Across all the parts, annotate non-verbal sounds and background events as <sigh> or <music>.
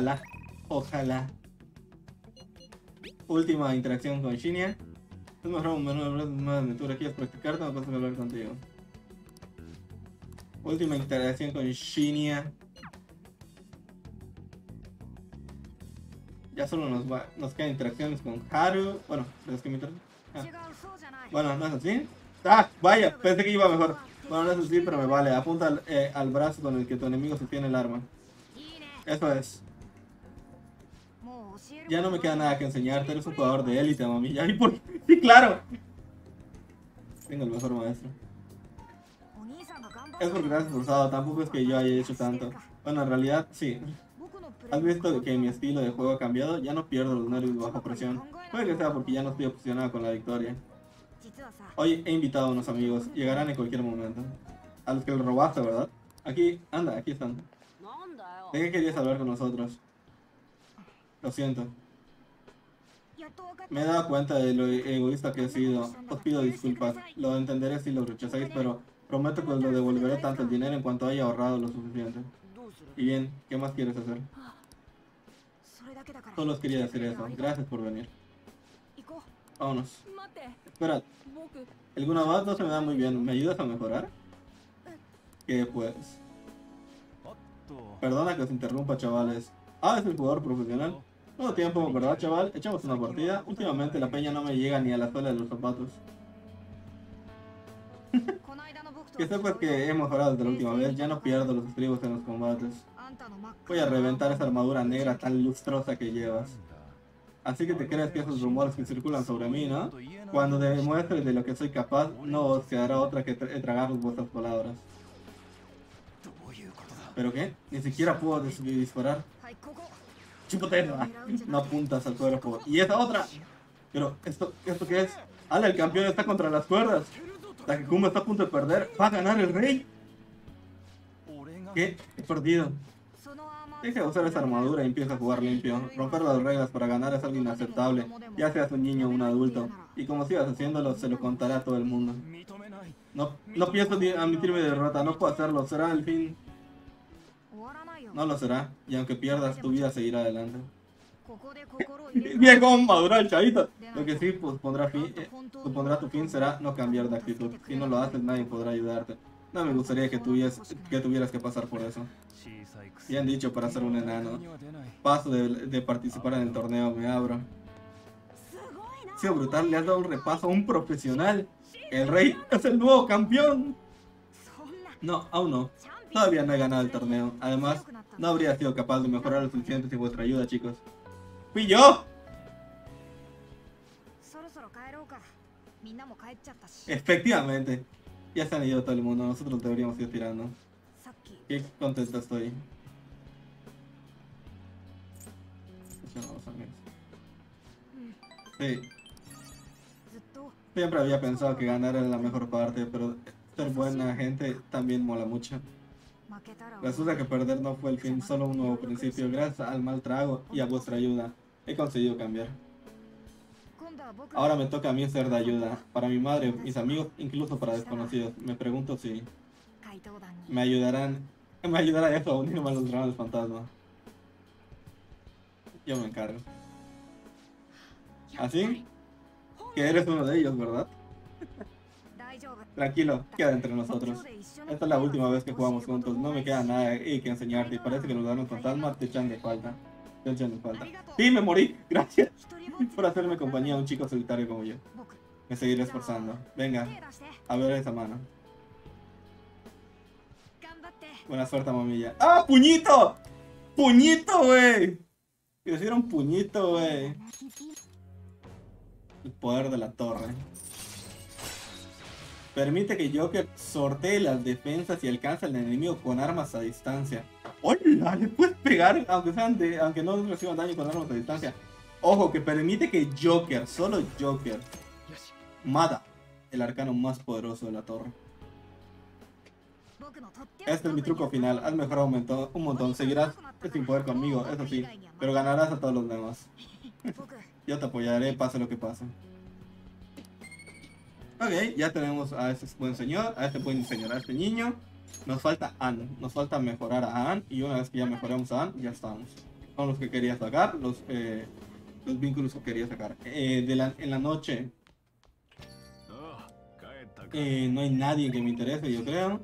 Ojalá. Ojalá. Última interacción con Shinya. Es mejor un menú de una aventura. ¿Quieres practicarte o pasa a hablar contigo? Última interacción con Shinya. Ya solo nos, va, nos quedan interacciones con Haru. Bueno, es que me ah. Bueno, no es así. Ah, vaya, pensé que iba mejor. Bueno, no es así, pero me vale. Apunta al, eh, al brazo con el que tu enemigo sostiene el arma. Eso es. Ya no me queda nada que enseñarte. Eres un jugador de élite, mami. Ya vi por <laughs> Sí, claro. Tengo el mejor maestro. Es porque te has esforzado. Tampoco es que yo haya hecho tanto. Bueno, en realidad, sí. ¿Has visto que mi estilo de juego ha cambiado? Ya no pierdo los nervios bajo presión. Puede que sea porque ya no estoy obsesionado con la victoria. Hoy he invitado a unos amigos. Llegarán en cualquier momento. A los que los robaste, ¿verdad? Aquí, anda, aquí están. ¿De qué querías hablar con nosotros? Lo siento. Me he dado cuenta de lo egoísta que he sido. Os pido disculpas. Lo entenderé si lo rechazáis, pero prometo que os lo devolveré tanto el dinero en cuanto haya ahorrado lo suficiente. Y bien, ¿qué más quieres hacer? Solo os quería decir eso. Gracias por venir. Vámonos. Espera, el Gunabat no se me da muy bien. ¿Me ayudas a mejorar? ¿Qué pues? Perdona que os interrumpa, chavales. Ah, es el jugador profesional. Todo tiempo, ¿verdad, chaval? Echamos una partida. Últimamente la peña no me llega ni a la suela de los zapatos. <laughs> Que sepas que he mejorado desde la última vez. Ya no pierdo los estribos en los combates. Voy a reventar esa armadura negra tan lustrosa que llevas. Así que te crees que esos rumores que circulan sobre mí, ¿no? Cuando demuestres de lo que soy capaz, no os quedará otra que tra- tragar vuestras palabras. ¿Pero qué? Ni siquiera puedo dis- disparar. Chupotera. No apuntas al cuerpo. ¿Y esa otra? Pero, ¿esto, ¿esto qué es? ¡Hala, el campeón está contra las cuerdas! Takekuma está a punto de perder. ¡Va a ganar el rey! ¿Qué? He perdido. Deja de usar esa armadura y empieza a jugar limpio. Romper las reglas para ganar es algo inaceptable, ya seas un niño o un adulto. Y como sigas haciéndolo, se lo contará a todo el mundo. No, no pienso ni admitir mi derrota, no puedo hacerlo, será el fin. No lo será, y aunque pierdas, tu vida seguirá adelante. Bien, <laughs> cómo el chavito. Lo que sí pues, pondrá, fin, eh, supondrá tu fin será no cambiar de actitud. Si no lo haces, nadie podrá ayudarte. No me gustaría que tuvieras que, tuvieras que pasar por eso. Bien dicho para ser un enano. Paso de, de participar en el torneo, me abro. Ha sido brutal, le has dado un repaso a un profesional. El rey es el nuevo campeón. No, aún no. Todavía no he ganado el torneo. Además, no habría sido capaz de mejorar lo suficiente sin vuestra ayuda, chicos. ¡Fui yo! Efectivamente. Ya se han ido todo el mundo, nosotros deberíamos ir tirando. Qué contento estoy. Sí, siempre había pensado que ganar era la mejor parte, pero ser buena gente también mola mucho. Resulta que perder no fue el fin, solo un nuevo principio. Gracias al mal trago y a vuestra ayuda, he conseguido cambiar. Ahora me toca a mí ser de ayuda. Para mi madre, mis amigos, incluso para desconocidos. Me pregunto si me ayudarán. Me ayudará eso a unirme a los dragones fantasma. Yo me encargo. ¿Así? Que eres uno de ellos, ¿verdad? <laughs> Tranquilo, queda entre nosotros. Esta es la última vez que jugamos juntos. No me queda nada que enseñarte. Y parece que los dragones fantasma te echan de falta. Te echan de falta. Sí, me morí. <laughs> Gracias por hacerme compañía a un chico solitario como yo. Me seguiré esforzando. Venga, a ver esa mano. Buena suerte, mamilla. ¡Ah, puñito! ¡Puñito, güey! Me hicieron puñito, güey. El poder de la torre. Permite que Joker sortee las defensas y alcance al enemigo con armas a distancia. ¡Hola! Le puedes pegar aunque, sean de, aunque no reciban daño con armas a distancia. Ojo, que permite que Joker, solo Joker, mata el arcano más poderoso de la torre. Este es mi truco final. Has mejorado un montón, un montón. Seguirás sin poder conmigo, eso sí. Pero ganarás a todos los demás. <laughs> Yo te apoyaré, pase lo que pase. Ok, ya tenemos a este buen señor, a este buen señor, a este niño. Nos falta Anne. Nos falta mejorar a Anne. Y una vez que ya mejoremos a Anne, ya estamos. son los que quería sacar, los, eh, los vínculos que quería sacar. Eh, en la noche eh, no hay nadie que me interese, yo creo.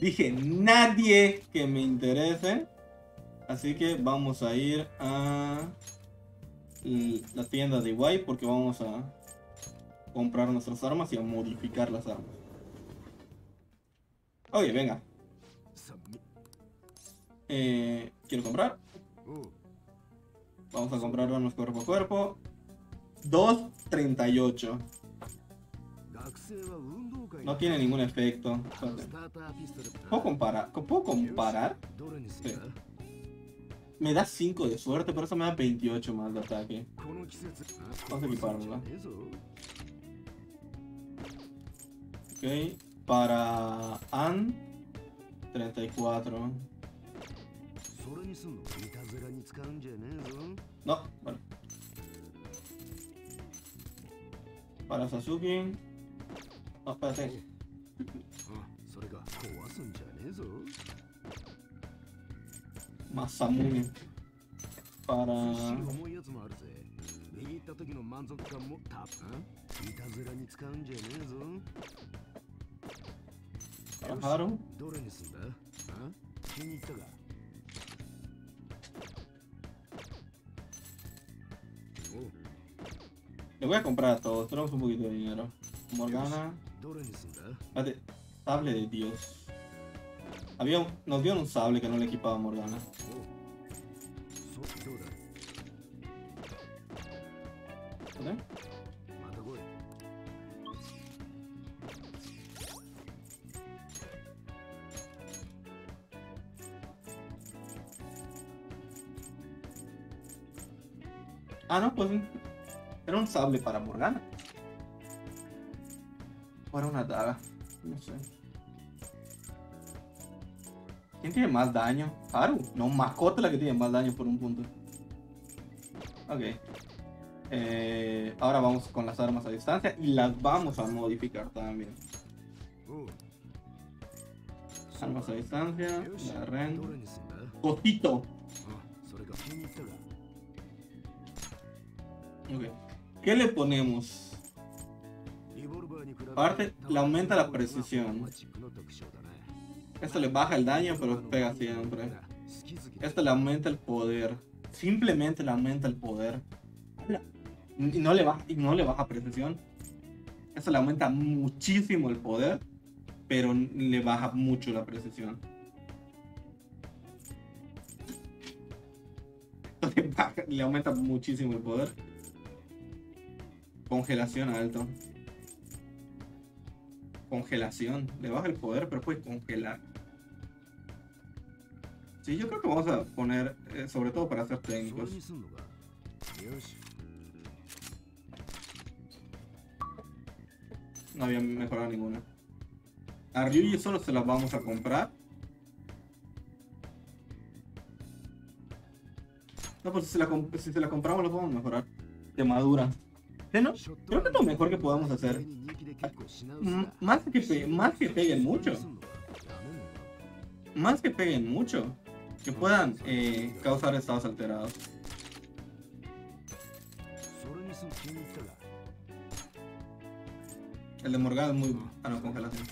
Dije, nadie que me interese. Así que vamos a ir a la tienda de Iguay porque vamos a comprar nuestras armas y a modificar las armas. Oye, venga. Eh, ¿Quiero comprar? Vamos a comprar armas cuerpo a cuerpo. 2.38. No tiene ningún efecto. ¿Puedo comparar? ¿Puedo comparar? Me da 5 de suerte, pero eso me da 28 más de ataque. Vamos a equiparlo. Ok. Para An 34. No, vale. Para Sasuke no, espérate. Masamune. Para... 바로 Le voy a comprar a todos, tenemos un poquito de dinero. Morgana. Espérate, sable de Dios. Había nos dieron un sable que no le equipaba a Morgana. ¿Vale? Ah, no, pues era un sable para Morgana. Para una daga. No sé. ¿Quién tiene más daño? Haru. No, Mascota la que tiene más daño por un punto. Ok. Eh, ahora vamos con las armas a distancia y las vamos a modificar también. Armas a distancia, la ren. Cotito. ¿Qué le ponemos? Aparte, le aumenta la precisión. Esto le baja el daño, pero pega siempre. Esto le aumenta el poder. Simplemente le aumenta el poder. Y no le baja, y no le baja precisión. Esto le aumenta muchísimo el poder, pero le baja mucho la precisión. le aumenta muchísimo el poder. Congelación alto congelación. Le baja el poder, pero puede congelar. Sí, yo creo que vamos a poner, eh, sobre todo para hacer técnicos. No había mejorado ninguna. A Ryuji solo se las vamos a comprar. No, pues si se la, si se la compramos podemos mejorar. De madura. Creo que es lo mejor que podamos hacer. Más que, más que peguen mucho. Más que peguen mucho. Que puedan eh, causar estados alterados. El de Morgana es muy... Ah, no, congelación.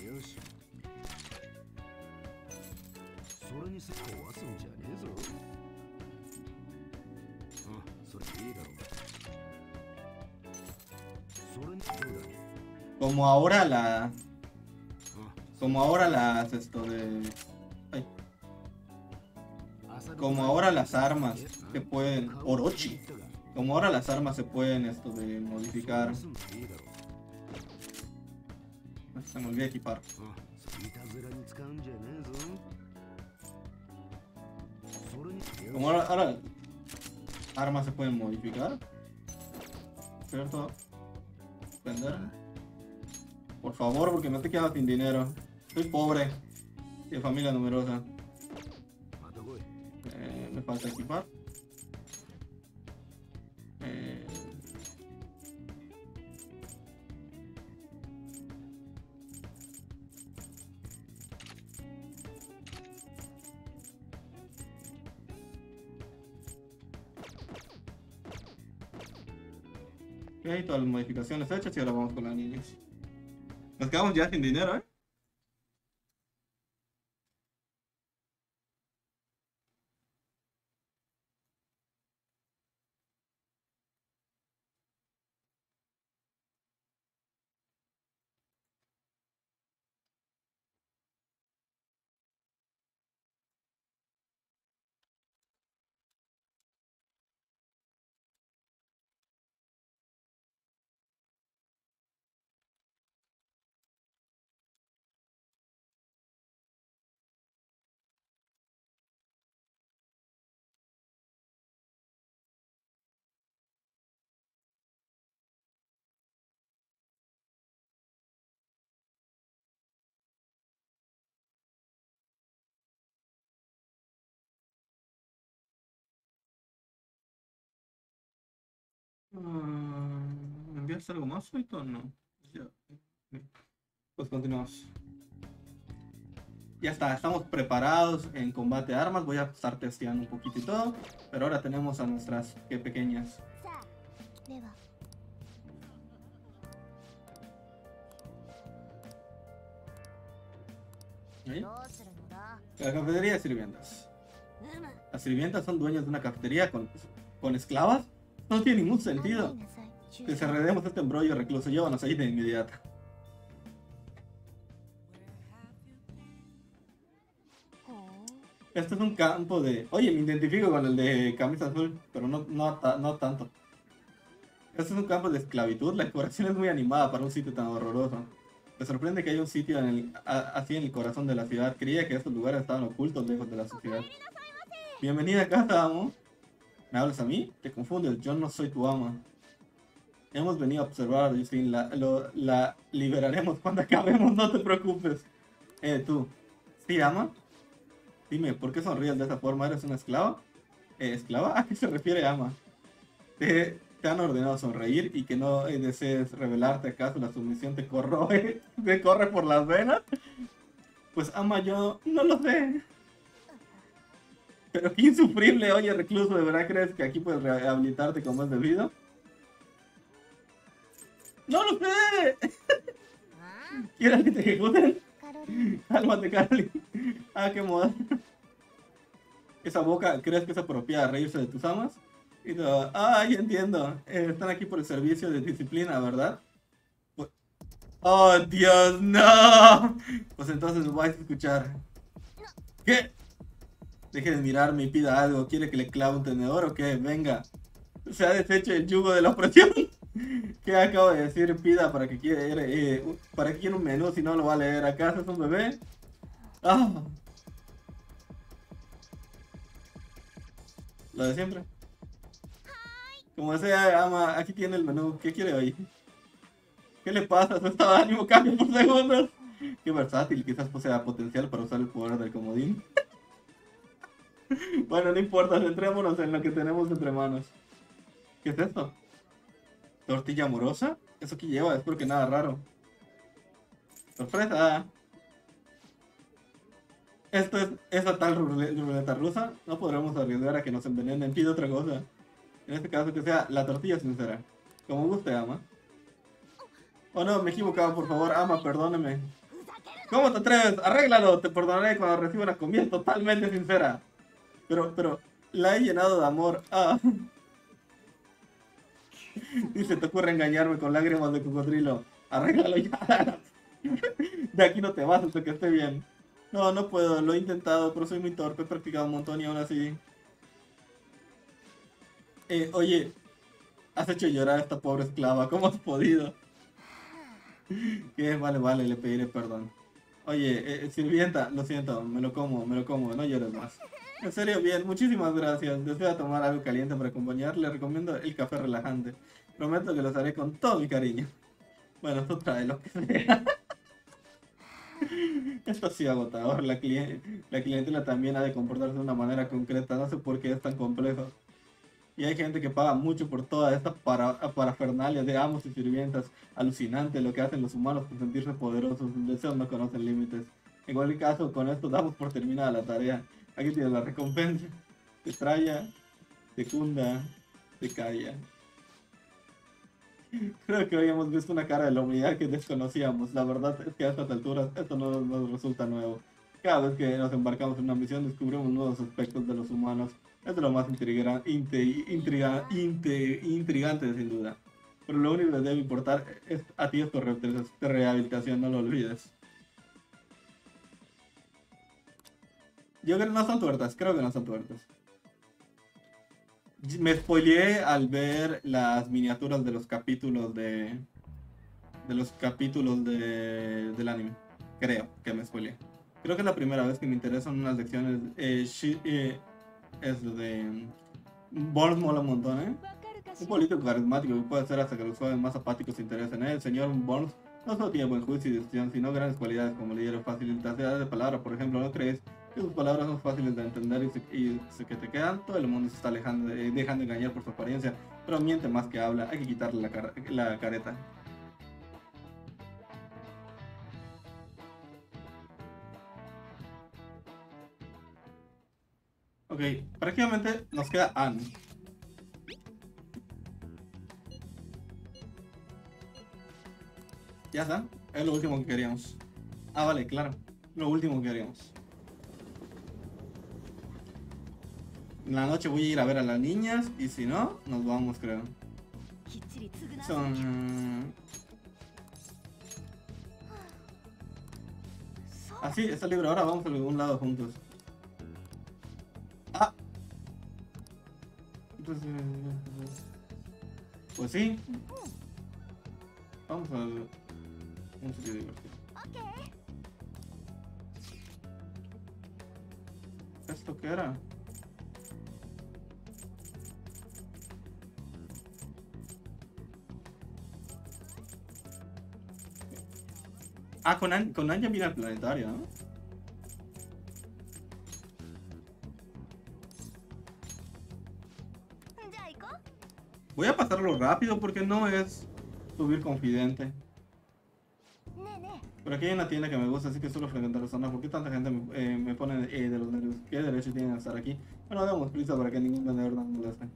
Como ahora la... Como ahora las... Esto de... Como ahora las armas se pueden... Orochi. Como ahora las armas se pueden esto de modificar. Se me olvidó equipar. Como ahora, armas se pueden modificar. ¿Cierto? Vender. Por favor, porque no te quedas sin dinero. Soy pobre. De familia numerosa. Eh, me falta equipar. Eh, ok, todas las modificaciones hechas y ahora vamos con la niñez. Nos quedamos ya sin dinero, ¿eh? Uh, ¿Enviaste algo más hoy o no? Pues continuamos. Ya está, estamos preparados en combate de armas. Voy a estar testeando un poquito y todo. Pero ahora tenemos a nuestras que pequeñas. La cafetería de sirvientas. Las sirvientas son dueñas de una cafetería con, con esclavas no tiene ningún sentido. Desarredemos este embrollo recluso. Llévanos ahí de inmediato. Este es un campo de... Oye, me identifico con el de camisa azul, pero no, no, no tanto. Este es un campo de esclavitud. La decoración es muy animada para un sitio tan horroroso. Me sorprende que haya un sitio en el, así en el corazón de la ciudad. Creía que estos lugares estaban ocultos lejos de la sociedad. Bienvenida a casa, amo. ¿Me hablas a mí? Te confundes, yo no soy tu ama. Hemos venido a observar, Justin, la, la liberaremos <laughs> cuando acabemos, no te preocupes. Eh, tú, ¿sí, ama? Dime, ¿por qué sonríes de esa forma? ¿Eres una esclava? Eh, ¿Esclava? ¿A qué se refiere ama? Te, han ordenado sonreír y que no desees revelarte acaso la sumisión te corroe, <laughs> te corre por las venas. Pues ama, yo no lo sé. Pero qué insufrible, oye, recluso, ¿de verdad crees que aquí puedes rehabilitarte como es debido? ¡No lo sé! ¿Quieres que te ejecuten? Cálmate, Carly. Ah, qué moda. Esa boca, ¿crees que es apropiada reírse de tus amas? Y ah, ya entiendo. Eh, están aquí por el servicio de disciplina, ¿verdad? Pues, oh, Dios, no. Pues entonces vais a escuchar. ¿Qué? Deje de mirarme y pida algo. ¿Quiere que le clave un tenedor o qué? Venga. Se ha deshecho el yugo de la opresión. <laughs> ¿Qué acabo de decir? Pida para que quiera, eh, para que quiera un menú si no lo va a leer. ¿Acaso es un bebé? Ah. Lo de siempre. Como sea, ama, aquí tiene el menú. ¿Qué quiere hoy? ¿Qué le pasa? Su estado ánimo cambia por segundos. Qué versátil, quizás posea potencial para usar el poder del comodín. <laughs> bueno, no importa, centrémonos en lo que tenemos entre manos. ¿Qué es esto? ¿Tortilla amorosa? ¿Eso que lleva? Espero que nada raro. ¡Sorpresa! Esto es esa tal ruleta rusa. No podremos arriesgar a que nos envenenen. Pido otra cosa. En este caso que sea la tortilla sincera. Como guste, ama. Oh no, me he equivocado, por favor, ama, perdóneme. ¿Cómo te atreves? Arréglalo, te perdonaré cuando reciba una comida totalmente sincera. Pero, pero, la he llenado de amor. Ah. Y se te ocurre engañarme con lágrimas de cocodrilo. Arréglalo ya. De aquí no te vas hasta que esté bien. No, no puedo, lo he intentado, pero soy muy torpe, he practicado un montón y aún así. Eh, oye, has hecho llorar a esta pobre esclava, ¿cómo has podido? Que vale, vale, le pediré perdón. Oye, eh, eh, sirvienta, lo siento, me lo como, me lo como, no llores más. En serio, bien, muchísimas gracias. Desea tomar algo caliente para acompañar. Le recomiendo el café relajante. Prometo que lo haré con todo mi cariño. Bueno, <laughs> tú trae lo que sea. <laughs> Esto sí agotador. La, la clientela también ha de comportarse de una manera concreta. No sé por qué es tan complejo. Y hay gente que paga mucho por toda esta para, parafernalia de amos y sirvientas. Alucinante lo que hacen los humanos por sentirse poderosos. Sus deseos no conocen límites. En cualquier caso, con esto damos por terminada la tarea. Aquí tienes la recompensa. Te traya, te cunda, te calla. Creo que hoy hemos visto una cara de la humanidad que desconocíamos. La verdad es que a estas alturas esto no nos resulta nuevo. Cada vez que nos embarcamos en una misión descubrimos nuevos aspectos de los humanos. Es lo más intriga, intrigante sin duda. Pero lo único que debe importar es a ti es tu rehabilitación, no lo olvides. Yo creo que no son tuertas, creo que no son tuertas. Me spoileé al ver las miniaturas de los capítulos de. de los capítulos de, del anime. Creo que me spoileé. Creo que es la primera vez que me interesan unas lecciones. Eh, eh, es de. Bones mola un montón, ¿eh? Un político carismático que puede hacer hasta que los jóvenes más apáticos se interesen en. El señor Bones no solo tiene buen juicio y decisión, sino grandes cualidades como líder, facilitación de palabra, por ejemplo, ¿no crees? Sus palabras son fáciles de entender y, se, que te quedan, todo el mundo se está alejando, dejando engañar por su apariencia, pero miente más que habla, hay que quitarle la, la careta. Ok, prácticamente nos queda Anne. Ya está, es lo último que queríamos. Ah, vale, claro, lo último que queríamos. En la noche voy a ir a ver a las niñas y si no, nos vamos, creo. Son... Ah, sí, está libre. Ahora vamos a algún lado juntos. Ah. Entonces... Pues sí. Vamos a... Un sitio divertido. ¿Esto qué era? Ah, con, An con Anja mira el planetario, ¿no? Voy a pasarlo rápido porque no es subir confidente. Pero aquí hay una tienda que me gusta, así que suelo frecuentar la zona. ¿Por qué tanta gente me, eh, me pone eh, de los nervios? ¿Qué derecho tienen a estar aquí? Bueno, damos prisa para que ningún vendedor nos moleste.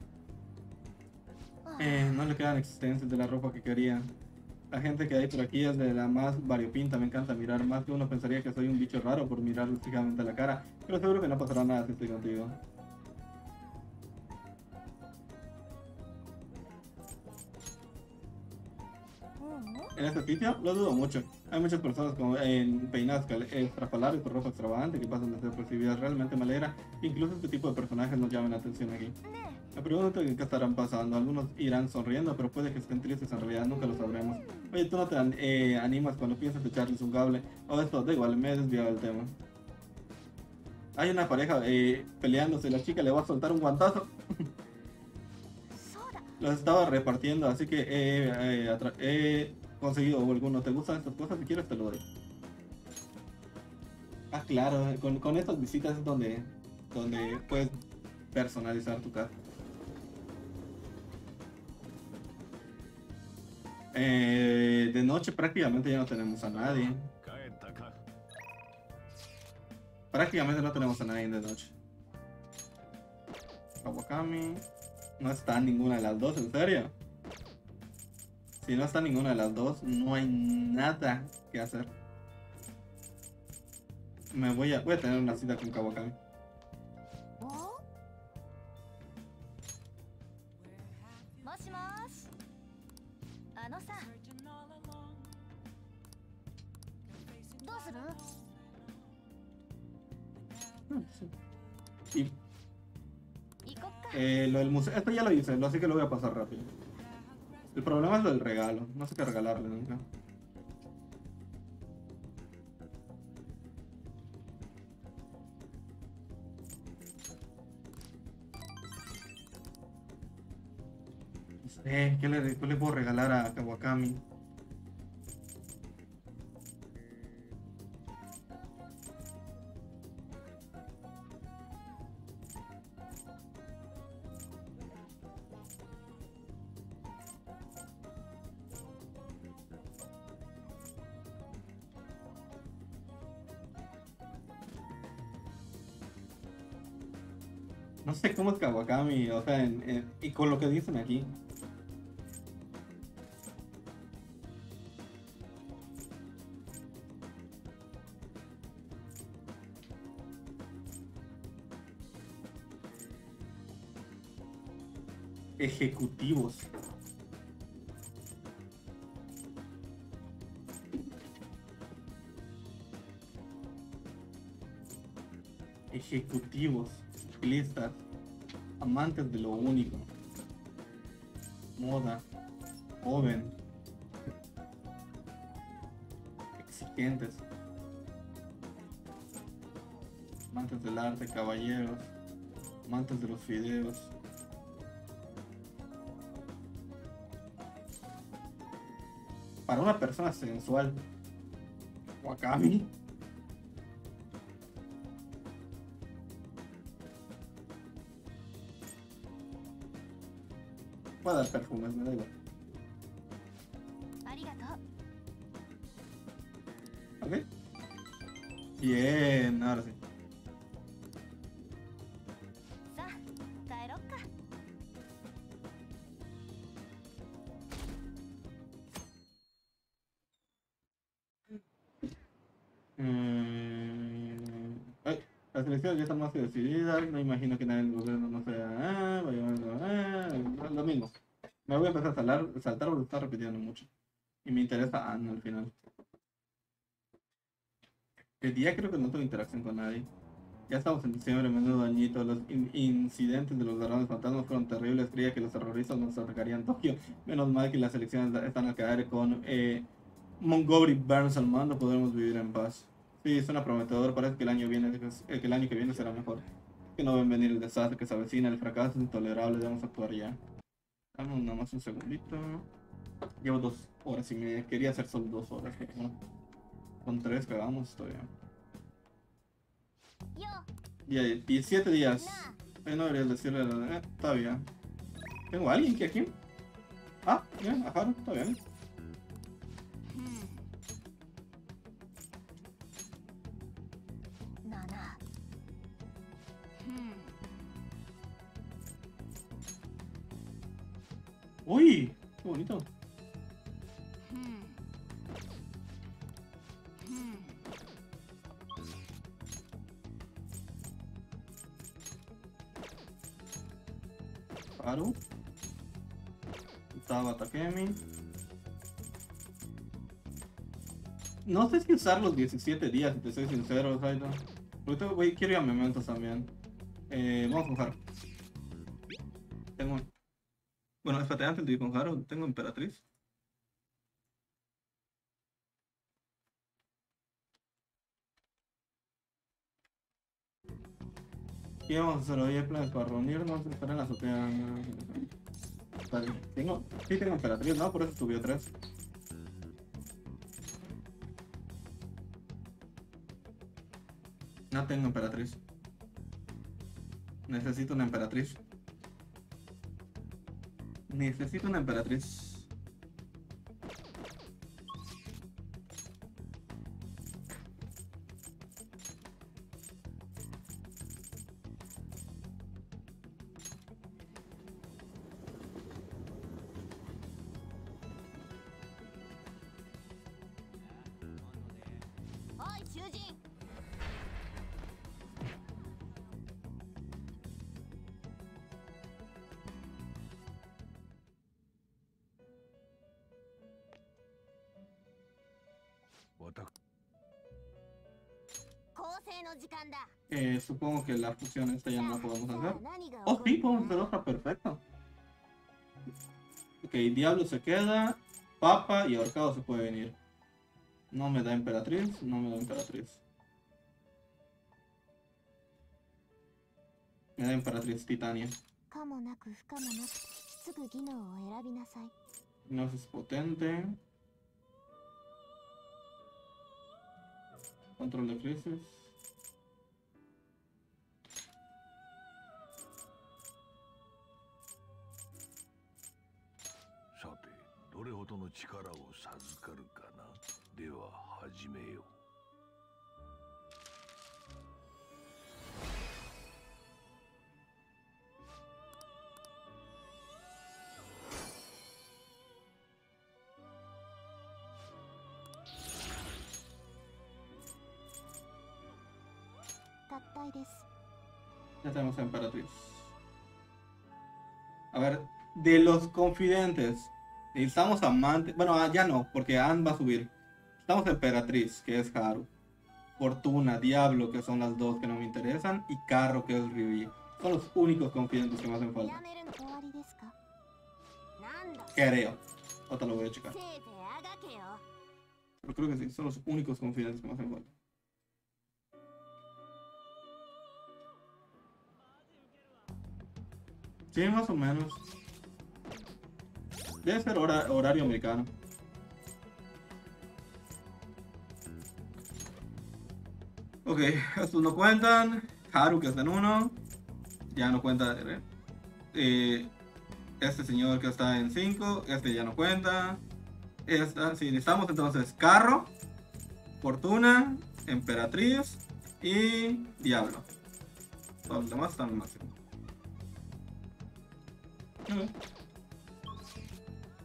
Eh, no le quedan existencias de la ropa que quería la gente que hay por aquí es de la más variopinta, me encanta mirar más que uno pensaría que soy un bicho raro por mirar fijamente la cara, pero seguro que no pasará nada si estoy contigo. En este sitio lo dudo mucho. Hay muchas personas con, en peinadas estrafalarios por ropa extravagante que pasan de ser percibidas realmente me Incluso este tipo de personajes nos llaman la atención aquí. Me pregunto qué estarán pasando. Algunos irán sonriendo, pero puede que estén tristes en realidad, nunca lo sabremos. Oye, tú no te eh, animas cuando piensas echarles un cable. O esto, da igual, me he desviado del tema. Hay una pareja eh, peleándose, la chica le va a soltar un guantazo. <laughs> Los estaba repartiendo, así que eh, he conseguido alguno. ¿Te gustan estas cosas? Si quieres te lo doy. Ah, claro, con, con estas visitas es donde, donde puedes personalizar tu casa. Eh, de noche prácticamente ya no tenemos a nadie. Prácticamente no tenemos a nadie de noche. Kawakami. No está ninguna de las dos, ¿en serio? Si no está ninguna de las dos, no hay nada que hacer. Me voy a, voy a tener una cita con Kawakami. Eh, lo del museo, esto ya lo hice, así que lo voy a pasar rápido. El problema es lo del regalo, no sé qué regalarle nunca. No sé, ¿qué le, qué le puedo regalar a Kawakami? sé cómo es Kawakami, o sea, en, y con lo que dicen aquí. Ejecutivos. Ejecutivos. Listas amantes de lo único, moda, joven, exigentes, amantes del arte, caballeros, amantes de los fideos. Para una persona sensual, Wakami. Puedo dar perfumes, me da igual. ¿Ok? Bien, ahora sí. Mm, ay, las elecciones ya están más que decididas, no imagino que nadie en el gobierno no sea... Lo mismo. Me voy a empezar a saltar, saltar porque está repitiendo mucho. Y me interesa Anne al final. El día creo que no tengo interacción con nadie. Ya estamos en diciembre, menudo añito. Los in- incidentes de los ladrones fantasmas fueron terribles. Creía que los terroristas nos atacarían Tokio. Menos mal que las elecciones están a caer con eh, Montgomery Burns al mando. Podremos vivir en paz. Sí, suena prometedor. Parece que el año, viene, eh, que el año que viene será mejor. Que no ven venir el desastre que se avecina. El fracaso es intolerable. Debemos actuar ya. Dame nada más un segundito. Llevo dos horas y media. Quería hacer solo dos horas. Pero bueno. Con tres cagamos todavía. Ya, 17 días. Eh, no deberías decirle. la- Eh, está bien. ¿Tengo a alguien que aquí? Ah, bien, ajá, está bien. Uy, qué bonito. Haru. Estaba Takemi. No sé si usar los 17 días, si te soy sincero. Porque tengo- güey, quiero ir a Mementos también. Eh, vamos con Haru. Tengo... Bueno, espérate, antes de ir con tengo Emperatriz. ¿Qué vamos a hacer hoy? ¿Hay planes para reunirnos? Estar en la azotea. Vale, Tengo, sí tengo emperatriz, ¿no? Por eso subió 3. No tengo emperatriz. Necesito una emperatriz. Necesito una emperatriz. supongo que la fusión esta ya no la podemos hacer. Oh, sí, podemos hacer otra, perfecto. Ok, Diablo se queda, Papa y Ahorcado se puede venir. No me da Emperatriz, no me da Emperatriz. Me da Emperatriz Titania. No es potente. Control de crisis. 力を授かるかなでは始めよう Ya tenemos a Emperatriz. A ver, de los confidentes, necesitamos amante. Bueno, ah, ya no, porque Anne va a subir. Estamos Emperatriz, que es Haru. Fortuna, Diablo, que son las dos que no me interesan. Y Carro, que es Rivi. Son los únicos confidentes que me hacen falta. Creo. Otra lo voy a checar. Pero creo que sí, son los únicos confidentes que me hacen falta. Sí, más o menos. Debe ser horario americano. Ok, estos no cuentan. Haru que está en uno. Ya no cuenta. Eh, este señor que está en 5. Este ya no cuenta. Esta, si necesitamos entonces carro, fortuna, emperatriz y diablo. Todos los demás están en máximo.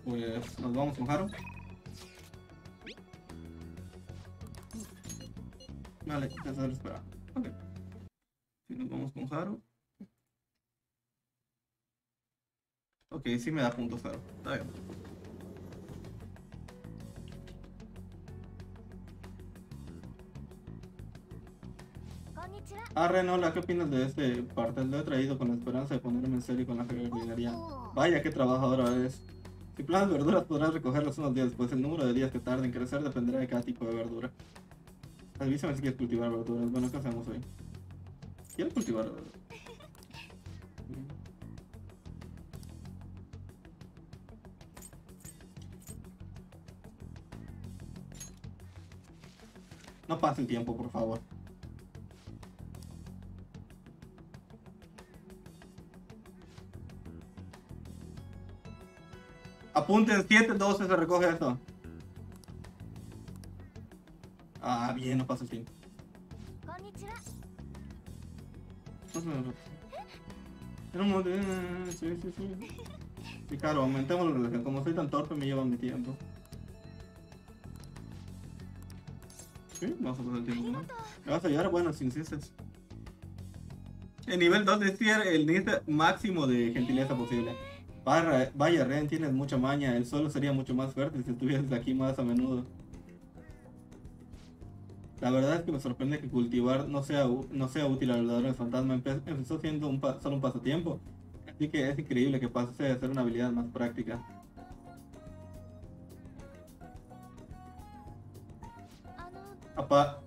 Pues nos vamos con Haru. Vale, ya se espera. Ok. Si nos vamos con Haru. Ok, sí me da punto cero. Está bien. Ah, Renola, ¿qué opinas de este parte? Lo he traído con la esperanza de ponerme en serio con la jardinería. Vaya, qué trabajadora es. Si plantas verduras podrás recogerlas unos días después. El número de días que tarden en crecer dependerá de cada tipo de verdura. Avísame si quieres cultivar verduras. Bueno, ¿qué hacemos hoy? Quiero cultivar verduras. No pase el tiempo, por favor. Apunten 7, 12 se recoge esto. Ah, bien, no pasa el tiempo. Sí, sí, sí. Sí, claro, aumentemos la relación. Como soy tan torpe, me lleva mi tiempo. Sí, vamos a pasar el tiempo. ¿no? ¿Me vas a ayudar? Bueno, si insistes. El nivel 2 es el nivel máximo de gentileza posible. Vaya, Ren, tienes mucha maña. El solo sería mucho más fuerte si estuvieras aquí más a menudo. La verdad es que me sorprende que cultivar no sea, no sea útil a los ladrones fantasma. Empezó siendo solo un pasatiempo. Así que es increíble que pase a ser una habilidad más práctica.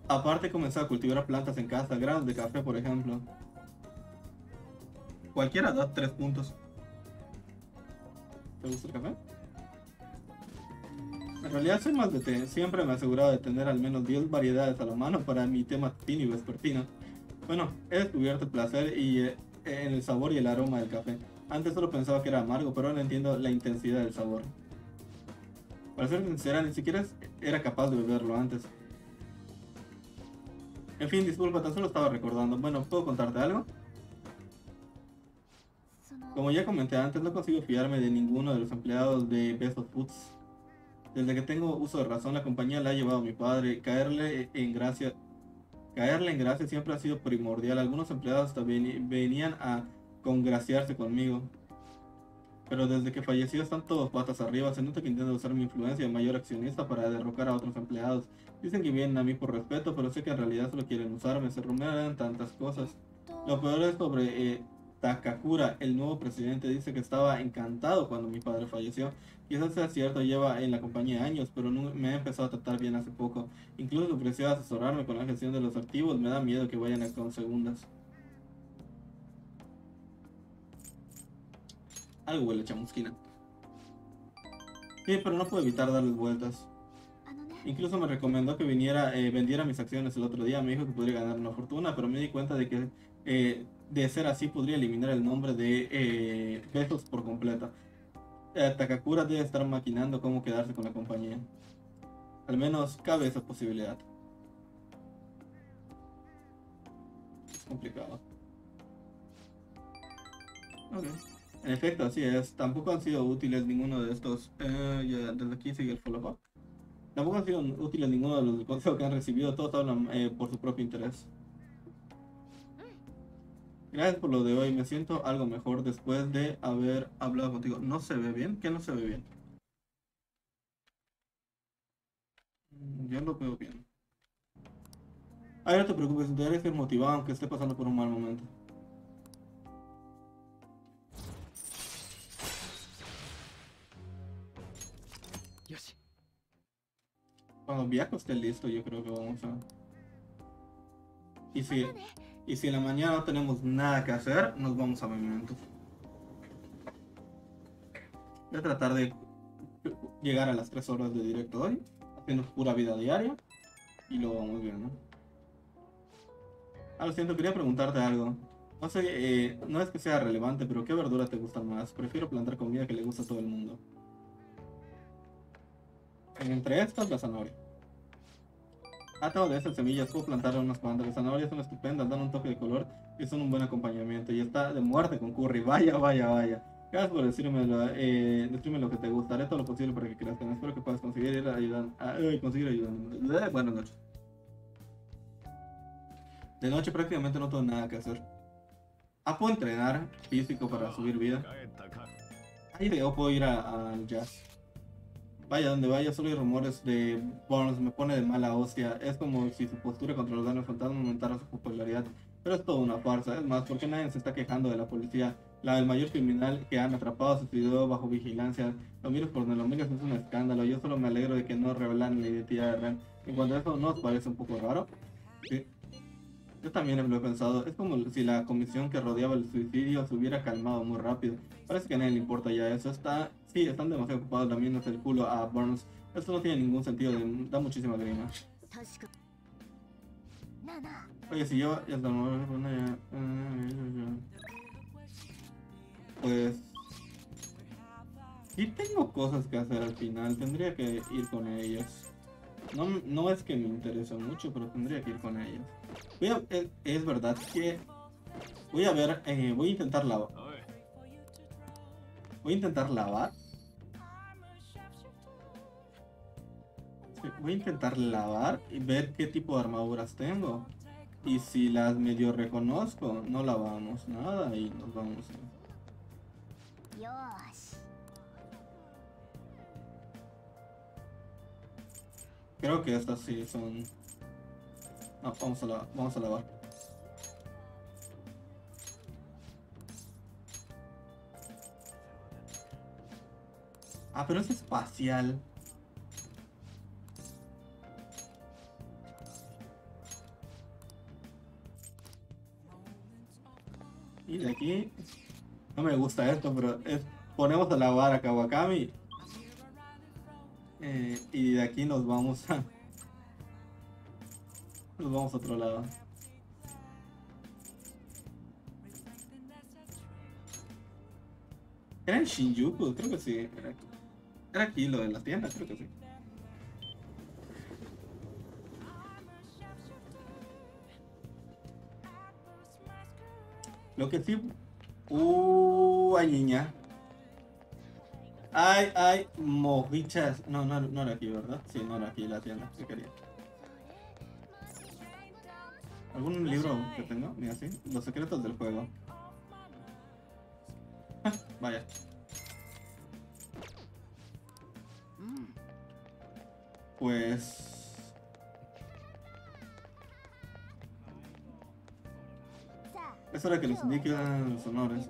aparte comenzó a cultivar plantas en casa, granos de café por ejemplo. Cualquiera da tres puntos. ¿Te gusta el café? En realidad soy más de té. Siempre me he asegurado de tener al menos 10 variedades a la mano para mi té matutino y vespertino. Bueno, he descubierto el placer y eh, en el sabor y el aroma del café. Antes solo pensaba que era amargo, pero ahora entiendo la intensidad del sabor. Para ser sincera, ni siquiera era capaz de beberlo antes. En fin, disculpa, tan solo estaba recordando. Bueno, ¿puedo contarte algo? Como ya comenté antes, no consigo fiarme de ninguno de los empleados de Best Foods. Desde que tengo uso de razón, la compañía la ha llevado a mi padre. Caerle en gracia, caerle en gracia siempre ha sido primordial. Algunos empleados también venían a congraciarse conmigo. Pero desde que falleció están todos patas arriba. Se nota que intento usar mi influencia de mayor accionista para derrocar a otros empleados. Dicen que vienen a mí por respeto, pero sé que en realidad solo quieren usarme. Se rumorean tantas cosas. Lo peor es sobre eh, Takakura, el nuevo presidente, dice que estaba encantado cuando mi padre falleció. Quizás sea cierto, lleva en la compañía años, pero me ha empezado a tratar bien hace poco. Incluso ofreció asesorarme con la gestión de los activos. Me da miedo que vayan a con segundas. Algo huele chamusquina. Sí, pero no puedo evitar darles vueltas. Incluso me recomendó que viniera, eh, vendiera mis acciones el otro día. Me dijo que podría ganar una fortuna, pero me di cuenta de que eh, de ser así podría eliminar el nombre de eh, Besos por completo. Eh, Takakura debe estar maquinando cómo quedarse con la compañía. Al menos cabe esa posibilidad. Es complicado. Ok. En efecto, así es. Tampoco han sido útiles ninguno de estos. Eh, desde aquí sigue el follow-up. Tampoco han sido útiles ninguno de los consejos que han recibido, todos hablan eh, por su propio interés. Gracias por lo de hoy. Me siento algo mejor después de haber hablado contigo. ¿No se ve bien? ¿Qué no se ve bien? Mm, yo lo veo bien. Ay, no te preocupes, intentaré ser motivado aunque esté pasando por un mal momento. Cuando Viaco esté listo, yo creo que vamos a... Y si, y si en la mañana no tenemos nada que hacer, nos vamos a Memento. Voy a tratar de llegar a las 3 horas de directo hoy, haciendo pura vida diaria, y lo vamos bien, ¿no? Ah, lo siento, quería preguntarte algo. No sé, eh, no es que sea relevante, pero ¿qué verdura te gustan más? Prefiero plantar comida que le gusta a todo el mundo. Entre estas, la zanahoria. Ah, tengo de esas semillas, puedo plantar unas cuantas. Las zanahorias son estupendas, dan un toque de color y son un buen acompañamiento. Y está de muerte con curry, <laughs> vaya, vaya, vaya. Gracias por decirme lo, eh, decirme lo que te gusta. Haré todo lo posible para que crezcan. Espero que puedas conseguir ayudar. Ah, conseguir ayuda. Eh, buenas noches. De noche prácticamente no tengo nada que hacer. Ah, puedo entrenar físico para subir vida. Ahí yo puedo ir al jazz. Vaya, donde vaya solo hay rumores de Burns, me pone de mala hostia. Es como si su postura contra los daños fantasmas aumentara su popularidad. Pero es toda una farsa. Es más, porque nadie se está quejando de la policía? La del mayor criminal que han atrapado sucedió bajo vigilancia. Lo miro por donde lo miras es un escándalo. Yo solo me alegro de que no revelan la identidad de Ren. En cuanto a eso, ¿no os parece un poco raro? Sí. Yo también lo he pensado. Es como si la comisión que rodeaba el suicidio se hubiera calmado muy rápido. Parece que a nadie le importa ya eso. Está Sí, están demasiado ocupados lamiéndose el culo a Burns. Esto no tiene ningún sentido, da muchísima grima. Oye, si yo ya Pues... Sí tengo cosas que hacer al final, tendría que ir con ellos. No, no es que me interese mucho, pero tendría que ir con ellos. Voy a, es, verdad que... Voy a ver, eh, voy a intentar lavar. Voy a intentar lavar voy a intentar lavar y ver qué tipo de armaduras tengo. Y si las medio reconozco, no lavamos nada y nos vamos. Creo que estas sí son... No, vamos a, lavar, vamos a lavar. Ah, pero es espacial. Y de aquí, no me gusta esto, pero ponemos a lavar a Kawakami. Eh, y de aquí nos vamos a... Nos vamos a otro lado. ¿Era en Shinjuku? Creo que sí. Era, era aquí lo de las tiendas, creo que sí. Lo que sí. Uh, ay, niña. Ay, ay, mojichas. No, no, no era aquí, ¿verdad? Sí, no era aquí la tienda que quería. ¿Algún libro que tengo? Mira, sí. Los secretos del juego. Ah, vaya. Pues Es hora que nos indiquen los honores.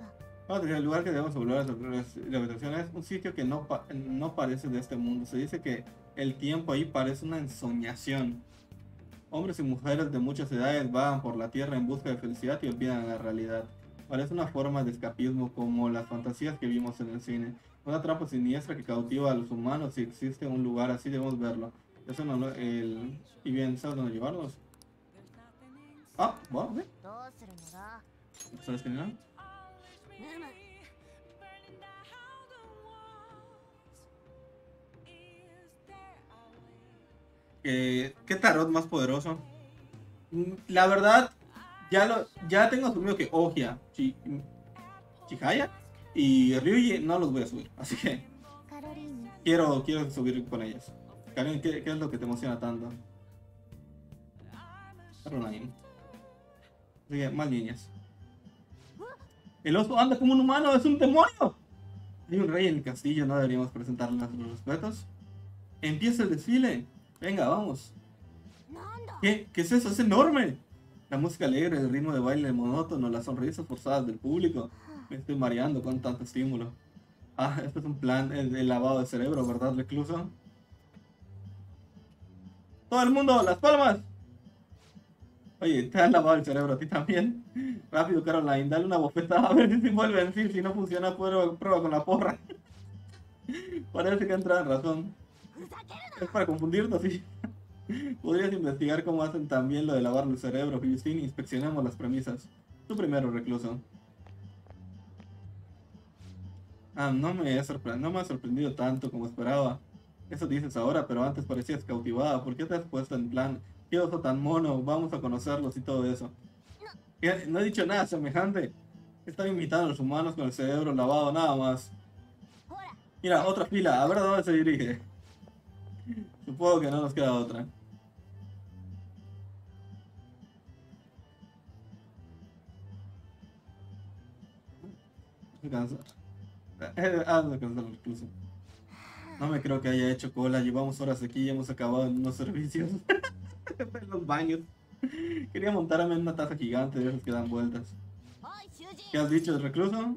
el lugar que debemos volver la habitación es un sitio que no, no parece de este mundo. Se dice que el tiempo ahí parece una ensoñación. Hombres y mujeres de muchas edades van por la tierra en busca de felicidad y olvidan la realidad. Parece una forma de escapismo como las fantasías que vimos en el cine. Una trampa siniestra que cautiva a los humanos. Si existe un lugar así, debemos verlo. El... Y bien, ¿sabes dónde llevarnos? Ah, bueno, ¿Sabes quién era? Eh, ¿Qué tarot más poderoso? Mm, la verdad, ya lo ya tengo asumido que Ogia, Chihaya y Ryuji no los voy a subir, así que quiero, quiero subir con ellos. Karen, ¿qué, ¿qué, es lo que te emociona tanto? Así que, más niñas. El oso anda como un humano, es un demonio. Hay un rey en el castillo, no deberíamos presentarle nuestros respetos. Empieza el desfile. Venga, vamos. ¿Qué? ¿Qué es eso? Es enorme. La música alegre, el ritmo de baile monótono, las sonrisas forzadas del público. Me estoy mareando con tanto estímulo. Ah, esto es un plan de lavado de cerebro, ¿verdad, recluso? Todo el mundo, las palmas. Oye, te han lavado el cerebro a ti también. Rápido, Caroline, dale una bofetada a ver si vuelve a Si no funciona, prueba, con la porra. Parece que entra en razón. Es para confundirnos, sí. Podrías investigar cómo hacen también lo de lavar el cerebro, Justine. Inspeccionemos las premisas. Tú primero, recluso. Ah, no me, no me ha sorprendido tanto como esperaba. Eso dices ahora, pero antes parecías cautivada. ¿Por qué te has puesto en plan qué oso tan mono, vamos a conocerlos y todo eso. No he dicho nada semejante. Están imitando a los humanos con el cerebro lavado nada más. Mira, otra fila, a ver a dónde se dirige. Supongo que no nos queda otra. <laughs> Ah, incluso. No me creo que haya hecho cola. Llevamos horas aquí y hemos acabado en unos servicios. <laughs> <laughs> en los baños. Quería montarme en una taza gigante de esos que dan vueltas. ¿Qué has dicho, recluso?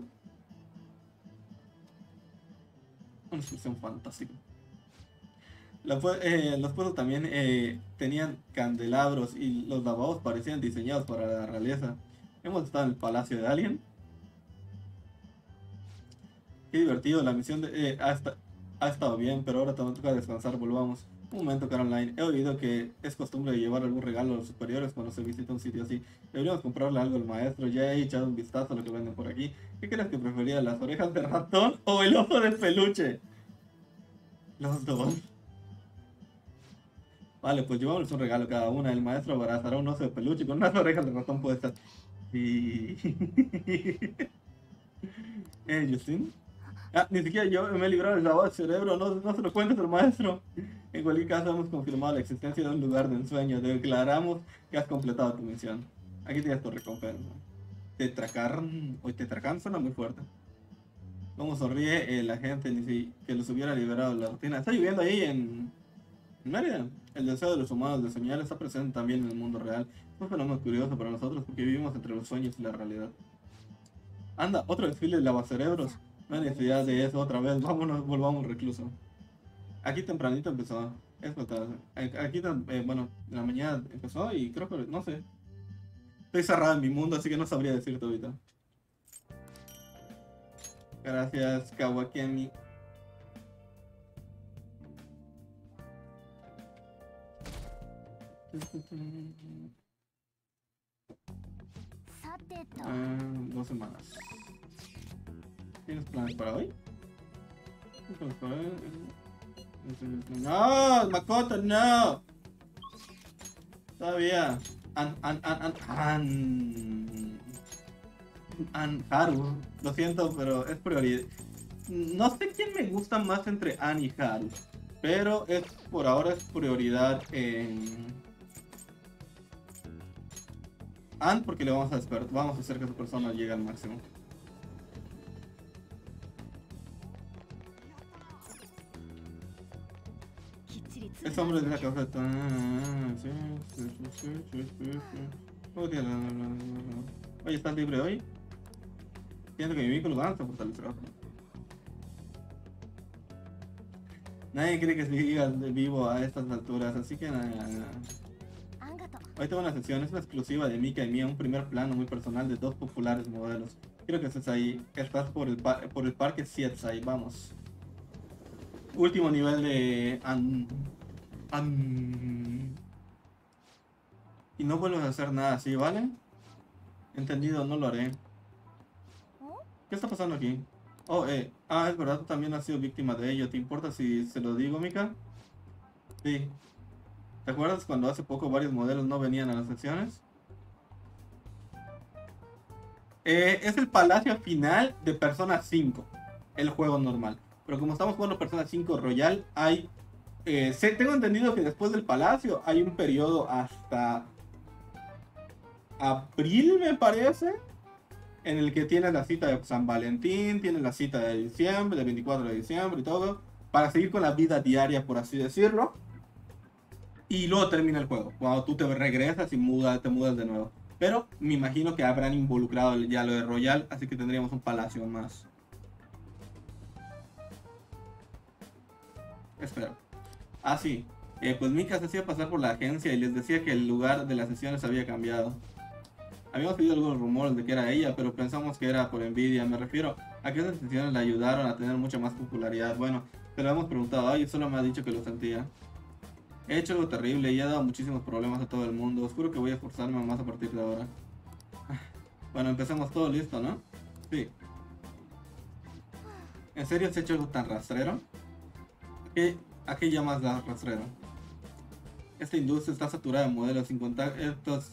Una expresión fantástica. Eh, los pueblos también eh, tenían candelabros y los lavabos parecían diseñados para la realeza. Hemos estado en el palacio de Alien. Qué divertido, la misión de, eh, ha, ha, estado bien, pero ahora tenemos que descansar, volvamos. Un momento, Caroline. He oído que es costumbre llevar algún regalo a los superiores cuando se visita un sitio así. Deberíamos comprarle algo al maestro. Ya he echado un vistazo a lo que venden por aquí. ¿Qué crees que prefería, las orejas de ratón o el ojo de peluche? Los dos. Vale, pues llevamos un regalo cada una. El maestro abrazará un oso de peluche con unas orejas de ratón puestas. Y... <laughs> ¿Eh, Justin? Ah, ni siquiera yo me he librado del lavado de cerebro, no, no se lo cuentes al maestro. En cualquier caso, hemos confirmado la existencia de un lugar de ensueño. Declaramos que has completado tu misión. Aquí tienes tu recompensa. Tetracarn. Hoy Tetracarn suena muy fuerte. Cómo sonríe la gente ni si que los hubiera liberado de la rutina. Está lloviendo ahí en, en Mérida. El deseo de los humanos de soñar está presente también en el mundo real. Es un fenómeno curioso para nosotros porque vivimos entre los sueños y la realidad. Anda, otro desfile de lavacerebros. No hay necesidad de eso otra vez. <laughs> Vámonos, volvamos recluso. Aquí tempranito empezó. Aquí, eh, bueno, en la mañana empezó y creo que, no sé. Estoy cerrado en mi mundo, así que no sabría decirte ahorita. Gracias, Kawakemi. Ah, dos semanas. ¿Tienes planes para hoy? No, Makoto, no. Todavía. An, an, an, an, an. An Haru. Lo siento, pero es prioridad. No sé quién me gusta más entre An y Haru. Pero es por ahora es prioridad en. An porque le vamos a despertar. Vamos a hacer que su persona llegue al máximo. Es hombre de la cabeza. Oye, ¿estás libre hoy? Siento que mi vínculo va a fortalecer. Nadie cree que siga vivo a estas alturas, así que nada. Hoy tengo una sesión, es una exclusiva de Mika y mía, un primer plano muy personal de dos populares modelos. Quiero que estés ahí, estás por el, por el parque ahí, vamos. Último nivel de... Y no vuelves a hacer nada así, ¿vale? Entendido, no lo haré. ¿Qué está pasando aquí? Oh, eh. Ah, es verdad, tú también has sido víctima de ello. ¿Te importa si se lo digo, Mika? Sí. ¿Te acuerdas cuando hace poco varios modelos no venían a las secciones? Eh, es el palacio final de Persona 5. El juego normal. Pero como estamos jugando Persona 5 Royal, hay eh, tengo entendido que después del palacio hay un periodo hasta abril, me parece, en el que tienes la cita de San Valentín, tienes la cita de diciembre, de 24 de diciembre y todo, para seguir con la vida diaria, por así decirlo. Y luego termina el juego, cuando tú te regresas y muda, te mudas de nuevo. Pero me imagino que habrán involucrado ya lo de Royal, así que tendríamos un palacio más. Espera. Ah, sí. Eh, pues Mika se hacía pasar por la agencia y les decía que el lugar de las sesiones había cambiado. Habíamos pedido algunos rumores de que era ella, pero pensamos que era por envidia. Me refiero a que esas sesiones le ayudaron a tener mucha más popularidad. Bueno, pero hemos preguntado, ay, solo me ha dicho que lo sentía. He hecho algo terrible y he dado muchísimos problemas a todo el mundo. Os juro que voy a esforzarme más a partir de ahora. <laughs> Bueno, empecemos todo listo, ¿no? Sí. ¿En serio has hecho algo tan rastrero? ¿Qué, ¿A qué llamas la rastrero? Esta industria está saturada de modelos, sin contar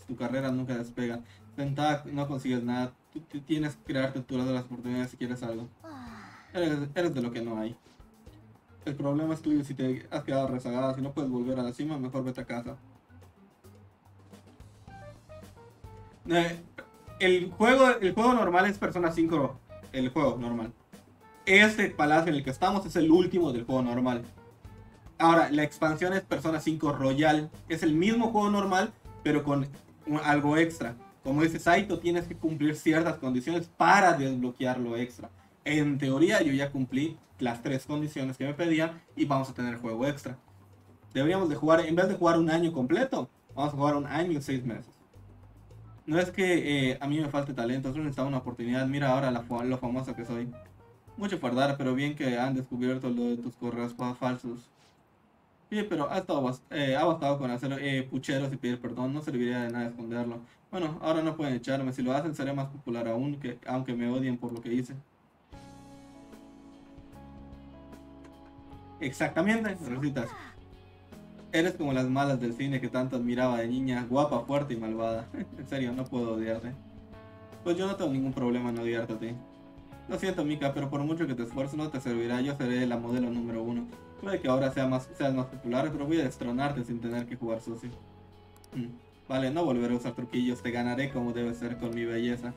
tu carrera nunca despega. Sentada no consigues nada, tú, tienes que crearte todas las oportunidades si quieres algo. Eres, de lo que no hay. El problema es tuyo si te has quedado rezagada, si no puedes volver a la cima, mejor vete a casa. El juego, el juego normal es Persona 5, el juego normal. Este palacio en el que estamos es el último del juego normal. Ahora, la expansión es Persona 5 Royal. Es el mismo juego normal, pero con algo extra. Como dice Saito, tienes que cumplir ciertas condiciones para desbloquear lo extra. En teoría, yo ya cumplí las tres condiciones que me pedían y vamos a tener juego extra. Deberíamos de jugar, en vez de jugar un año completo, vamos a jugar un año y seis meses. No es que eh, a mí me falte talento, solo necesitaba una oportunidad. Mira ahora la, lo famoso que soy. Mucho fardar, pero bien que han descubierto lo de tus correos falsos. Sí, pero ha, estado, eh, ha bastado con hacer eh, pucheros y pedir perdón, no serviría de nada esconderlo. Bueno, ahora no pueden echarme, si lo hacen seré más popular aún, que, aunque me odien por lo que hice. Exactamente, Rositas. Eres como las malas del cine que tanto admiraba de niña, guapa, fuerte y malvada. <laughs> en serio, no puedo odiarte. Pues yo no tengo ningún problema en odiarte a ti. Lo siento, Mika, pero por mucho que te esfuerces no te servirá. Yo seré la modelo número uno. Puede que ahora sea más, seas más popular, pero voy a destronarte sin tener que jugar sucio. Mm, vale, no volveré a usar truquillos. Te ganaré como debe ser con mi belleza.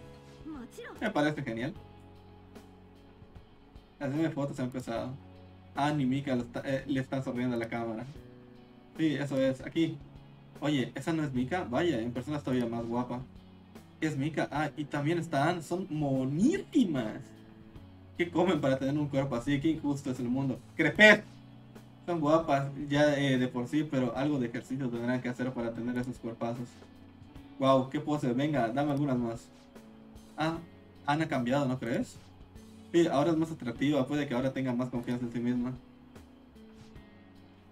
Me parece genial. Hacerme fotos ha empezado. Ah, ni Mika eh, le está sonriendo a la cámara. Sí, eso es. Aquí. Oye, ¿esa no es Mika? Vaya, en persona está todavía más guapa. Es Mika. Ah, y también están. Son monísimas. ¿Qué comen para tener un cuerpo así? Qué injusto es el mundo. ¡Crepet! Son guapas ya eh, de por sí, pero algo de ejercicio tendrán que hacer para tener esos cuerpazos. Wow, qué pose. Venga, dame algunas más. Ah, han cambiado, ¿no crees? Sí, ahora es más atractiva, puede que ahora tenga más confianza en sí misma.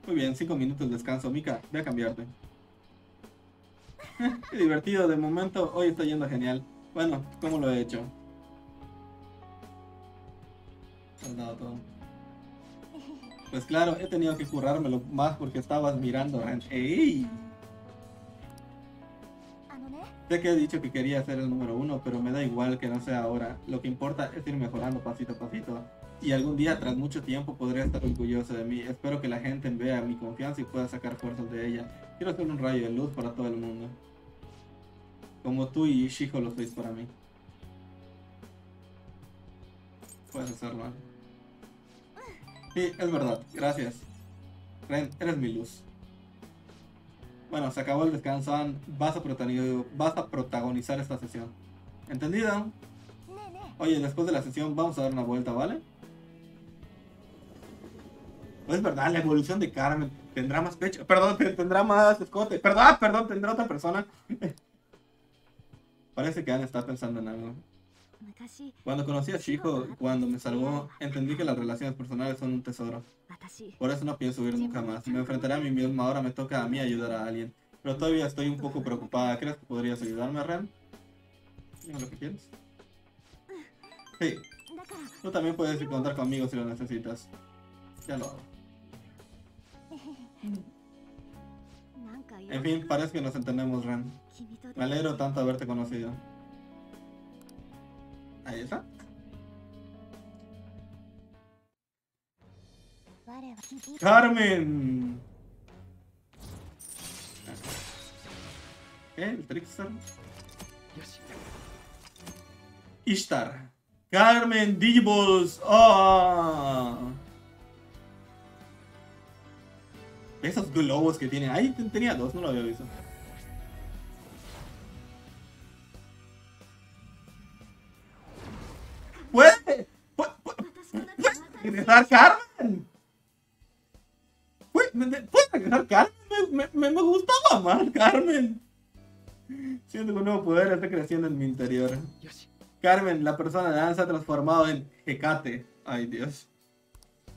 Muy bien, 5 minutos de descanso. Mika, ve a cambiarte. <laughs> Qué divertido, de momento hoy está yendo genial. Bueno, ¿cómo lo he hecho? Pues claro, he tenido que currármelo más porque estabas mirando. ¡Ey! Sé que he dicho que quería ser el número uno, pero me da igual que no sea ahora. Lo que importa es ir mejorando pasito a pasito. Y algún día, tras mucho tiempo, podré estar orgulloso de mí. Espero que la gente vea mi confianza y pueda sacar fuerzas de ella. Quiero ser un rayo de luz para todo el mundo. Como tú y Shijo lo sois para mí. Puedes hacerlo. Sí, es verdad. Gracias. Ren, eres mi luz. Bueno, se acabó el descanso. Vas a, vas a protagonizar esta sesión. ¿Entendido? Oye, después de la sesión vamos a dar una vuelta, ¿vale? es verdad, la evolución de Carmen tendrá más pecho. Perdón, tendrá más escote. Perdón, perdón, tendrá otra persona. <laughs> Parece que Anne está pensando en algo. Cuando conocí a Chico, cuando me salvó, entendí que las relaciones personales son un tesoro. Por eso no pienso huir nunca más. Me enfrentaré a mí mismo, ahora me toca a mí ayudar a alguien. Pero todavía estoy un poco preocupada. ¿Crees que podrías ayudarme, Ren? Dime lo que quieres. Sí. Tú también puedes contar conmigo si lo necesitas. Ya lo hago. En fin, parece que nos entendemos, Ren. Me alegro tanto haberte conocido. Ahí está. Carmen. ¿El Trickster? Ishtar. Carmen Digiballs. ¡Oh! Esos globos que tiene. Ahí tenía dos, no lo había visto. ¡Puede! ¿Puede, regresar Carmen? ¿Puede, regresar Carmen? Me, me, me, gustaba más Carmen. Siento que un nuevo poder está creciendo en mi interior. Carmen, la persona de Dan se ha transformado en Hecate. Ay, Dios.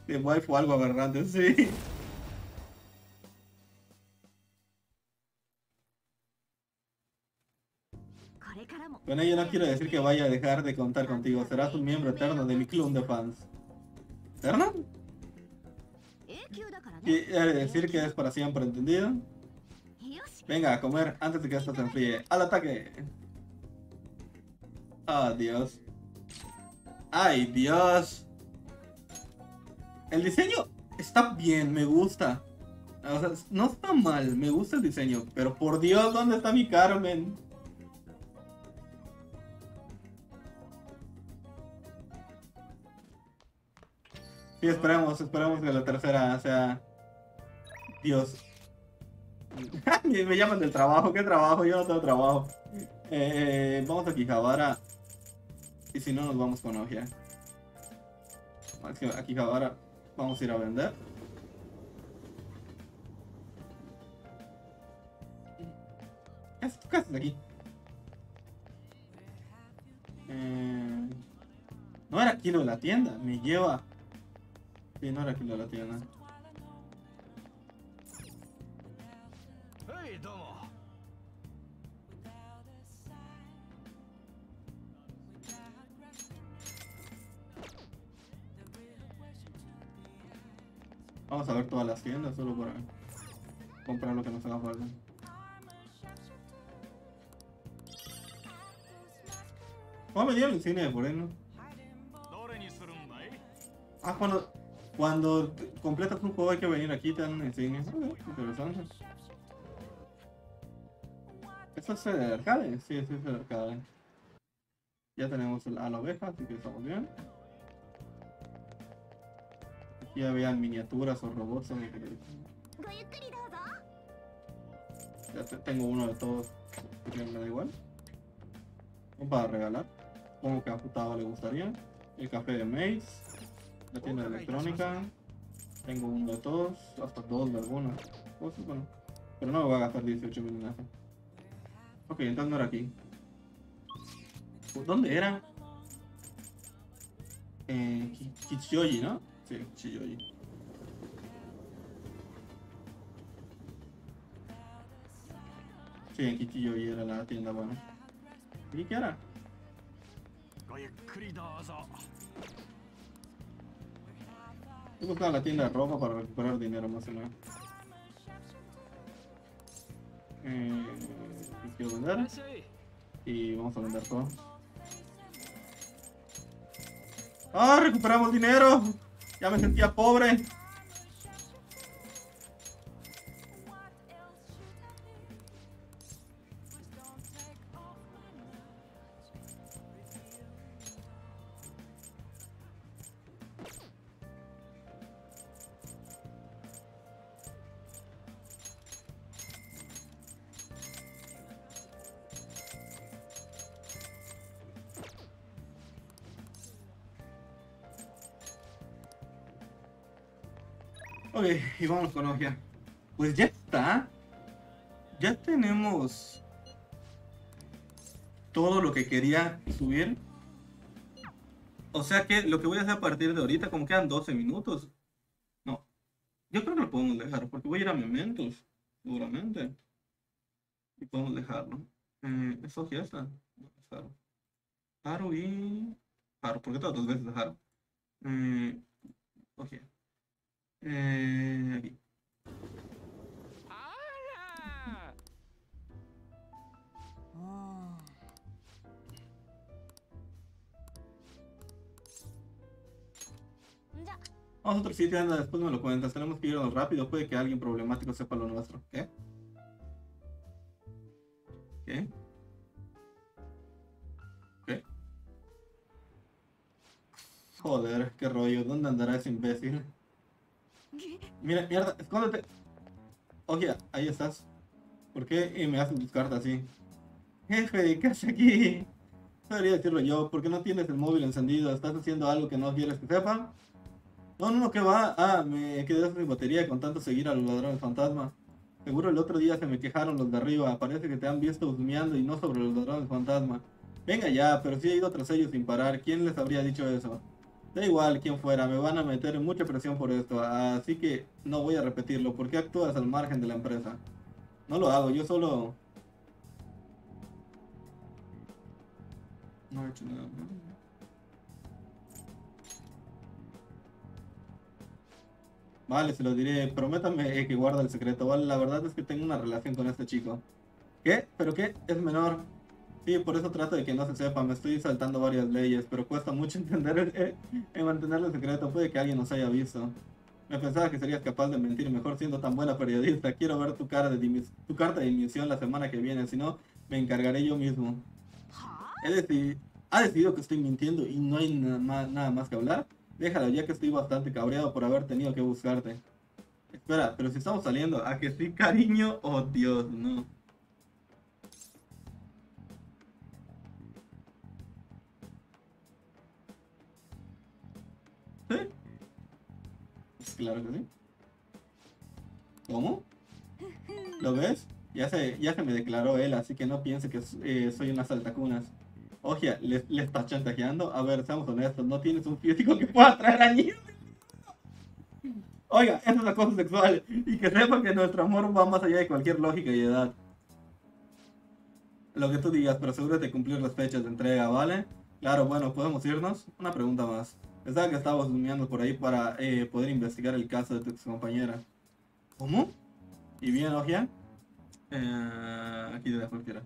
De wife o algo aberrante, sí. Con ello no quiero decir que vaya a dejar de contar contigo. Serás un miembro eterno de mi club de fans. ¿Eterno? Quiere decir que es para siempre entendido. Venga, a comer antes de que esto se enfríe. ¡Al ataque! ¡Oh, Dios! ¡Ay, Dios! El diseño está bien, me gusta. No está mal, me gusta el diseño. Pero por Dios, ¿dónde está mi Carmen? Sí, esperemos, esperemos que la tercera sea... Dios. <laughs> Me llaman del trabajo, ¿qué trabajo? Yo no tengo trabajo. Eh, vamos a Kijabara. Y si no, nos vamos con Ogia. A Kijabara vamos a ir a vender. ¿Qué haces aquí? Eh, no era aquí lo de la tienda, me lleva Sí, no era aquí la tienda. Vamos a ver todas las tiendas solo para comprar lo que nos haga falta. ¿Cómo me dio el insignia de Moreno? Ah, cuando cuando completas un juego hay que venir aquí, te dan una insignia. interesante. ¿Esto es el arcade? Sí, sí es el arcade. Ya tenemos a la oveja, así que estamos bien. Aquí habían miniaturas o robots. Ya tengo uno de todos, me da igual. Un para regalar. Como que a Futaba le gustaría. El café de Maze la tienda electrónica. Tengo uno de todos, hasta dos de algunas cosas, bueno. Pero no me voy a gastar 18 mil en eso. Ok, entonces no era aquí. ¿Dónde era? Eh, Kichiyoji, ¿no? Sí, Kichiyoji. Sí, en Kichiyoji era la tienda buena. ¿Y qué era? He buscado la tienda roja para recuperar dinero más o menos. Eh, quiero vender. Y vamos a vender todo. ¡Ah! ¡Recuperamos dinero! Ya me sentía pobre. Y vamos con Ogia. Pues ya está. Ya tenemos todo lo que quería subir. O sea que lo que voy a hacer a partir de ahorita, como quedan 12 minutos. No. Yo creo que lo podemos dejar, porque voy a ir a Mementos, seguramente. Y podemos dejarlo. Eh, ¿Es Ogia esta? No, Haru. y... Haru, porque todas dos veces Haru. Eh, Ogia. Eh. Vamos a otro sitio, anda, después me lo cuentas. Tenemos que irnos rápido, puede que alguien problemático sepa lo nuestro. ¿Qué? ¿Qué? ¿Qué? Joder, qué rollo. ¿Dónde andará ese imbécil? Mira, mierda, escóndete. Oye, ahí estás. ¿Por qué me haces buscarte así? Jefe, ¿qué haces aquí? Debería decirlo yo, ¿por qué no tienes el móvil encendido? ¿Estás haciendo algo que no quieres que sepan? No, no, no, ¿qué va? Ah, me quedé sin batería con tanto seguir a los ladrones fantasma. Seguro el otro día se me quejaron los de arriba, parece que te han visto husmeando y no sobre los ladrones fantasma. Venga ya, pero si he ido tras ellos sin parar, ¿quién les habría dicho eso? Da igual quién fuera, me van a meter mucha presión por esto, así que no voy a repetirlo. ¿Por qué actúas al margen de la empresa? No lo hago, yo solo... No he hecho nada. Vale, se lo diré. Prométame que guarda el secreto. Vale, la verdad es que tengo una relación con este chico. ¿Qué? ¿Pero qué? Es menor. Sí, por eso trato de que no se sepa. Me estoy saltando varias leyes, pero cuesta mucho <laughs> entender en mantenerlo secreto. Puede que alguien nos haya visto. Me pensaba que serías capaz de mentir mejor siendo tan buena periodista. Quiero ver tu, cara de tu carta de dimisión la semana que viene. Si no, me encargaré yo mismo. He decidido, ha decidido que estoy mintiendo y no hay nada más que hablar. Déjalo, ya que estoy bastante cabreado por haber tenido que buscarte. Espera, pero si estamos saliendo, ¿a que sí, cariño? Oh, Dios, no. Claro que sí. ¿Cómo? ¿Lo ves? Ya se, ya se me declaró él, así que no piense que eh, soy una saltacunas. Oye, ¿le, le estás chantajeando? A ver, seamos honestos, no tienes un físico que pueda atraer a niños. Oiga, eso es acoso sexual. Y que sepa que nuestro amor va más allá de cualquier lógica y edad. Lo que tú digas, pero asegúrate de cumplir las fechas de entrega, ¿vale? Claro, bueno, ¿podemos irnos? Una pregunta más. Pensaba que estabas durmiendo por ahí para eh, poder investigar el caso de tu ex compañera. ¿Cómo? ¿Y bien, Ogia? Eh, aquí te dejo cualquiera.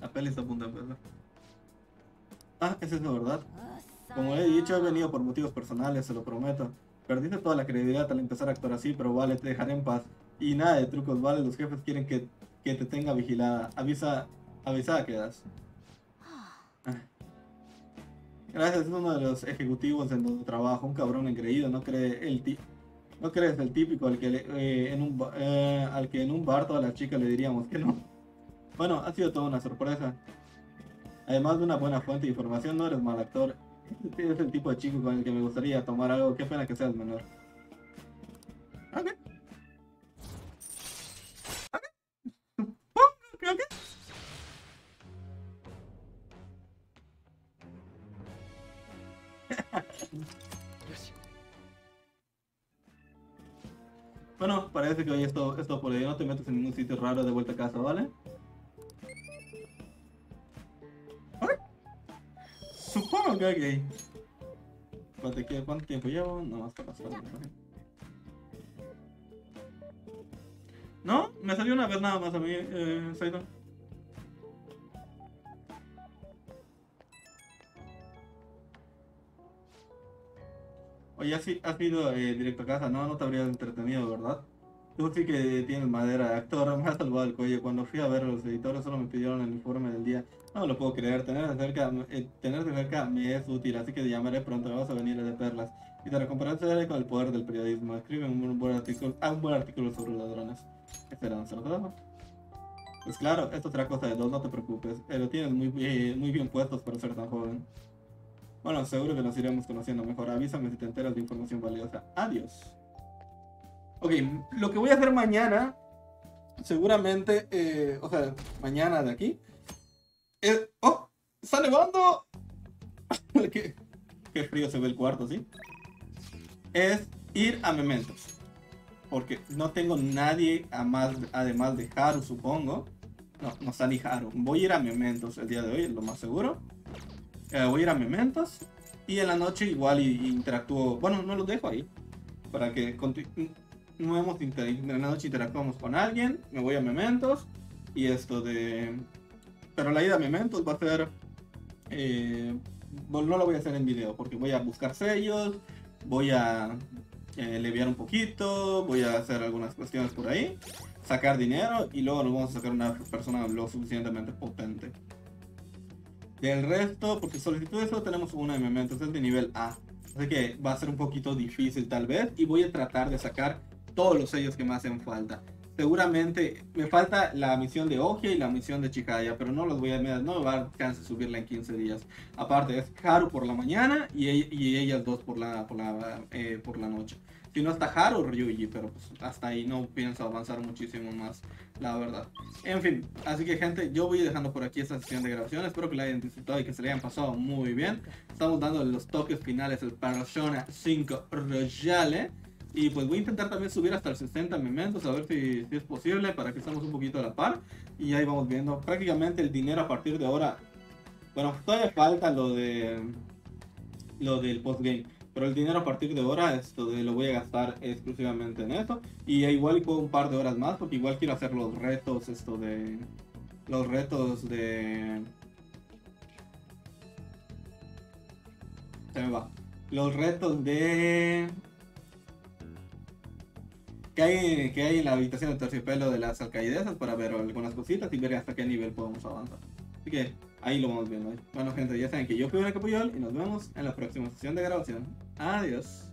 La peli está a punto de empezar. Ah, es eso, ¿verdad? Como he dicho, he venido por motivos personales, se lo prometo. Perdiste toda la credibilidad al empezar a actuar así, pero vale, te dejaré en paz. Y nada de trucos, vale, los jefes quieren que, que te tenga vigilada. Avisa, avisada quedas. Ah. Gracias, es uno de los ejecutivos en donde trabajo, un cabrón engreído, no cree el ti no crees el típico al que, eh, en un, eh, al que en un bar todas las chicas le diríamos que no. Bueno, ha sido toda una sorpresa. Además de una buena fuente de información, no eres mal actor. Este es el tipo de chico con el que me gustaría tomar algo. Qué pena que seas menor. Ok. Que hoy esto, esto por ahí no te metes en ningún sitio raro de vuelta a casa, ¿vale? Supongo que ok. ¿Cuánto, ¿Cuánto tiempo llevo? No, más para pasar. No, me salió una vez nada más a mí, eh, Saito. Oye, has, has eh, directo a casa, no, no te habrías entretenido, ¿verdad? Sí que tienes madera de actor, me has salvado el cuello. Cuando fui a ver a los editores solo me pidieron el informe del día. No lo puedo creer, tener cerca, eh, tenerte cerca me es útil, así que te llamaré pronto, vas a venir de perlas. Y te recompensaré con el poder del periodismo. Escribe un buen artículo, ah, un buen artículo sobre ladrones. Espera, ¿se lo damos? Pues claro, esto será cosa de dos, no te preocupes. Eh, lo tienes muy, eh, muy bien puestos para ser tan joven. Bueno, seguro que nos iremos conociendo mejor. Avísame si te enteras de información valiosa. Adiós. Ok, lo que voy a hacer mañana, seguramente, eh, o sea, mañana de aquí, es... ¡Oh! ¡Está nevando! <laughs> qué, qué frío se ve el cuarto, ¿sí? Es ir a Mementos. Porque no tengo nadie a más, además de Haru, supongo. No, no está ni Haru. Voy a ir a Mementos el día de hoy, lo más seguro. Eh, voy a ir a Mementos. Y en la noche igual y, interactúo. Bueno, no lo dejo ahí. Para que no hemos en la noche interactuamos con alguien, me voy a Mementos y esto de... Pero la ida a Mementos va a ser... Eh, no lo voy a hacer en video porque voy a buscar sellos, voy a eh, leviar un poquito, voy a hacer algunas cuestiones por ahí, sacar dinero y luego nos vamos a sacar una persona lo suficientemente potente. Del resto, porque solicitudes solo tenemos una de momentos, es de nivel A. Así que va a ser un poquito difícil tal vez. Y voy a tratar de sacar todos los sellos que me hacen falta. Seguramente me falta la misión de Ogia y la misión de Chikaya, pero no los voy a no me va a dar chance de subirla en 15 días. Aparte es Haru por la mañana y, y ellas dos por la, por la, eh, por la noche. Si no está Haru, Ryuji, pero pues hasta ahí no pienso avanzar muchísimo más, la verdad. En fin, así que gente, yo voy dejando por aquí esta sesión de grabación. Espero que la hayan disfrutado y que se le hayan pasado muy bien. Estamos dando los toques finales del Persona 5 Royale. Y pues voy a intentar también subir hasta el 60 mementos, a ver si, es posible, para que estemos un poquito a la par. Y ahí vamos viendo. Prácticamente el dinero a partir de ahora. Bueno, todavía falta lo de. Lo del postgame. Pero el dinero a partir de ahora esto de, lo voy a gastar exclusivamente en esto. Y igual puedo un par de horas más, porque igual quiero hacer los retos, esto de. Los retos de. Se me va. Los retos de que hay, que hay en la habitación de terciopelo de las alcaidesas para ver algunas cositas y ver hasta qué nivel podemos avanzar. Así que ahí lo vamos viendo. Bueno gente, ya saben que yo fui Capuyol y nos vemos en la próxima sesión de grabación. Adiós.